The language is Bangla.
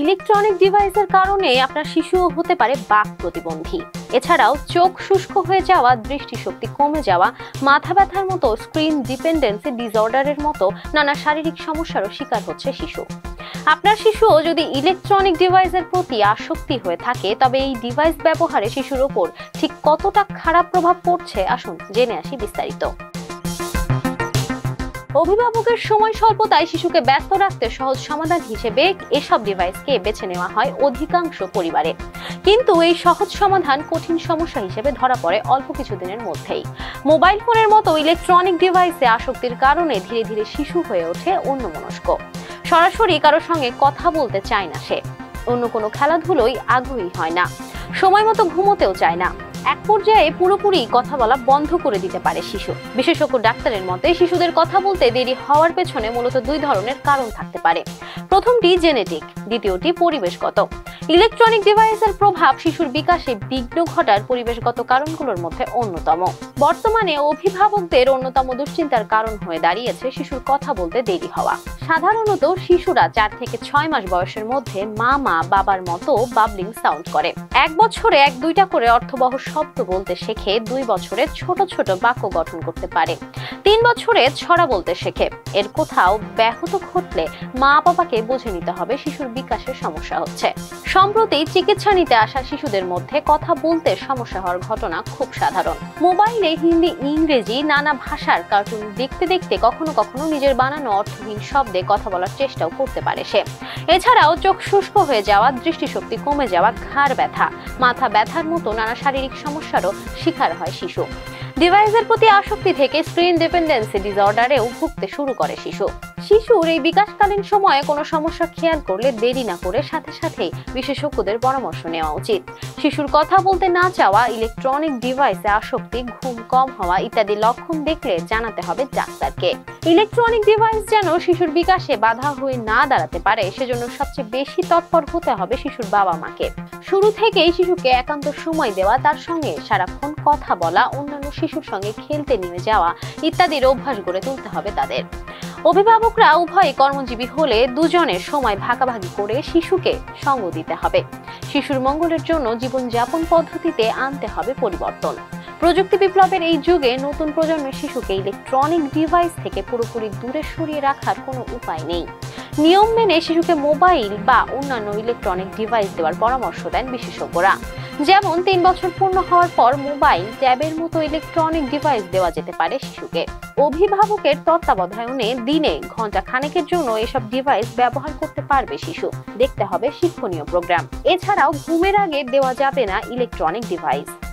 ইলেকট্রনিক ডিভাইসের কারণে আপনার শিশুও হতে পারে বাক প্রতিবন্ধী। এছাড়াও চোখ শুষ্ক হয়ে যাওয়া, দৃষ্টিশক্তি কমে যাওয়া, মাথা ব্যথার মতো স্ক্রিন ডিপেন্ডেন্সি ডিসঅর্ডারের মতো নানা শারীরিক সমস্যারও শিকার হচ্ছে শিশু। আপনার শিশুও যদি ইলেকট্রনিক ডিভাইসের প্রতি আসক্তি হয়ে থাকে, তবে এই ডিভাইস ব্যবহারে শিশুর ওপর ঠিক কতটা খারাপ প্রভাব পড়ছে আসুন জেনে আসি বিস্তারিত। অভিভাবকের সময় স্বল্পতায় শিশুকে ব্যস্ত রাখতে সহজ সমাধান হিসেবে এসব ডিভাইসকে বেছে নেওয়া হয় অধিকাংশ পরিবারে। কিন্তু এই সহজ সমাধান কঠিন সমস্যা হিসেবে ধরা পড়ে অল্প কিছুদিনের মধ্যেই। মোবাইল ফোনের মতো ইলেকট্রনিক ডিভাইসে আসক্তির কারণে ধীরে ধীরে শিশু হয়ে ওঠে অন্যমনস্ক। সরাসরি কারোর সঙ্গে কথা বলতে চায় না সে। অন্য কোনো খেলাধুলোই আগ্রহী হয় না। সময় মতো ঘুমোতেও চায় না। এক পর্যায়ে পুরোপুরি কথা বলা বন্ধ করে দিতে পারে শিশু। বিশেষজ্ঞ ডাক্তারের মতে, শিশুদের কথা বলতে দেরি হওয়ার পেছনে মূলত দুই ধরনের কারণ থাকতে পারে। প্রথমটি জেনেটিক, দ্বিতীয়টি পরিবেশগত। ইলেকট্রনিক ডিভাইসের প্রভাব শিশুর বিকাশে বিঘ্ন ঘটার পরিবেশগত কারণগুলোর মধ্যে অন্যতম। বর্তমানে অভিভাবকদের অন্যতম দুশ্চিন্তার কারণ হয়ে দাঁড়িয়েছে শিশুর কথা বলতে দেরি হওয়া। সাধারণত শিশুরা চার থেকে ছয় মাস বয়সের মধ্যে মা মা, বাবার মতো বাবলিং সাউন্ড করে। এক বছরে এক দুইটা করে অর্থবহ শব্দ বলতে শেখে, দুই বছরে ছোট ছোট বাক্য গঠন করতে পারে। তিন বছরে ছড়া বলতে শেখে। এর কোথাও ব্যাহত ঘটলে মা বাবাকে বুঝে নিতে হবে শিশুর বিকাশের সমস্যা হচ্ছে। সম্প্রতি চিকিৎসা নিতে আসা শিশুদের মধ্যে কথা বলতে সমস্যা হওয়ার ঘটনা খুব সাধারণ। মোবাইলে হিন্দি, ইংরেজি, নানা ভাষার কার্টুন দেখতে দেখতে কখনো কখনো নিজের বানানো অর্থহীন শব্দে কথা বলার চেষ্টাও করতে পারে সে। এছাড়াও চোখ শুষ্ক হয়ে যাওয়া, দৃষ্টিশক্তি কমে যাওয়া, ঘাড় ব্যথা, মাথা ব্যথার মতো নানা শারীরিক সমস্যারও শিকার হয় শিশু। ডিভাইসের প্রতি আসক্তি থেকে স্ক্রিন ডিপেন্ডেন্সি ডিসঅর্ডারেও ভুগতে শুরু করে শিশু। শিশুর এই বিকাশকালীন সময়ে কোনো সমস্যা খেয়াল করলে দেরি না করে সাথে সাথেই বিশেষজ্ঞদের পরামর্শ নেওয়া উচিত। শিশুর কথা বলতে না চাওয়া, ইলেকট্রনিক ডিভাইসে আসক্তি, ঘুম কম হওয়া ইত্যাদি লক্ষণ দেখলে জানাতে হবে ডাক্তারকে। ইলেকট্রনিক ডিভাইস যেন শিশুর বিকাশে বাধা হয়ে না দাঁড়াতে পারে, সেজন্য সবচেয়ে বেশি তৎপর হতে হবে শিশুর বাবা মাকে শুরু থেকেই শিশুকে একান্ত সময় দেওয়া, তার সঙ্গে সারাক্ষণ কথা বলা, অন্যান্য শিশুর সঙ্গে খেলতে নিয়ে যাওয়া ইত্যাদির অভ্যাস গড়ে তুলতে হবে তাদের। অভিভাবকরা উভয় কর্মজীবী হলে দুজনের সময় ভাগাভাগি করে শিশুকে সঙ্গ দিতে হবে। শিশুর মঙ্গলের জন্য জীবনযাপন পদ্ধতিতে আনতে হবে পরিবর্তন। প্রযুক্তি বিপ্লবের এই যুগে নতুন প্রজন্মের শিশুকে ইলেকট্রনিক ডিভাইস থেকে পুরোপুরি দূরে সরিয়ে রাখার কোনো উপায় নেই। নিয়ম মেনে শিশুকে মোবাইল বা অন্যান্য ইলেকট্রনিক ডিভাইস দেওয়ার পরামর্শ দেন বিশেষজ্ঞরা। যেমন তিন বছর পূর্ণ হওয়ার পর মোবাইল, ট্যাবের মতো ইলেকট্রনিক ডিভাইস দেওয়া যেতে পারে শিশুকে। অভিভাবকের তত্ত্বাবধায়নে দিনে ঘণ্টা খানেকের জন্য এসব ডিভাইস ব্যবহার করতে পারবে শিশু। দেখতে হবে শিক্ষণীয় প্রোগ্রাম। এছাড়াও ঘুমের আগে দেওয়া যাবে না ইলেকট্রনিক ডিভাইস।